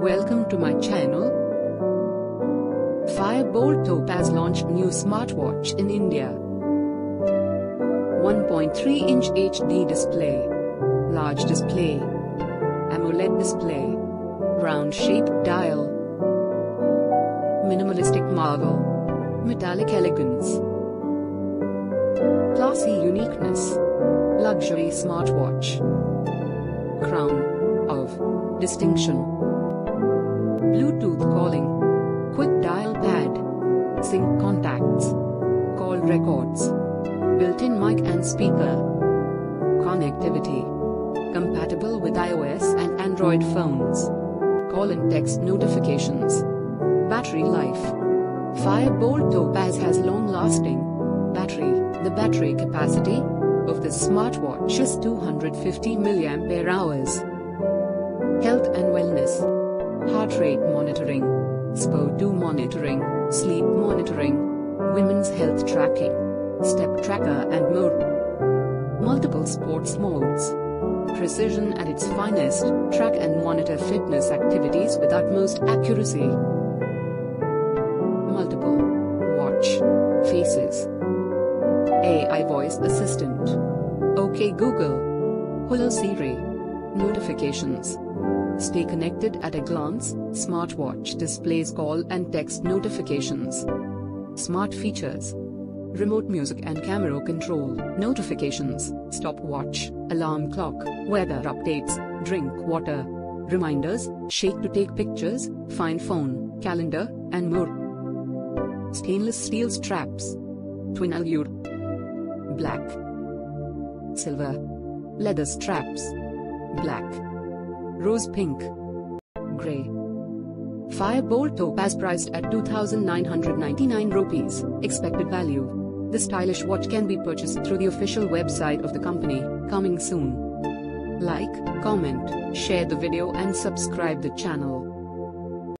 Welcome to my channel. Fire-Boltt Topaz launched new smartwatch in India. 1.3-inch HD display. Large display. AMOLED display. Round-shaped dial. Minimalistic marvel. Metallic elegance. Classy uniqueness. Luxury smartwatch. Crown of distinction. Bluetooth calling. Quick dial pad. Sync contacts. Call records. Built-in mic and speaker. Connectivity. Compatible with iOS and Android phones. Call and text notifications. Battery life. Fire-Boltt Topaz has long-lasting battery. The battery capacity of this smartwatch is 250 mAh. Health and wellness. Heart rate. SPO2 monitoring, sleep monitoring, women's health tracking, step tracker and more. Multiple sports modes. Precision at its finest, track and monitor fitness activities with utmost accuracy. Multiple watch faces. AI voice assistant. OK Google. Hello Siri. Notifications. Stay connected at a glance, smartwatch displays call and text notifications. Smart features. Remote music and camera control, notifications, stopwatch, alarm clock, weather updates, drink water, reminders, shake to take pictures, find phone, calendar, and more. Stainless steel straps. Twin allure. Black. Silver. Leather straps. Black rose pink, grey. Fire-Boltt Topaz priced at 2999 rupees, expected value. The stylish watch can be purchased through the official website of the company, coming soon. Like, comment, share the video and subscribe the channel.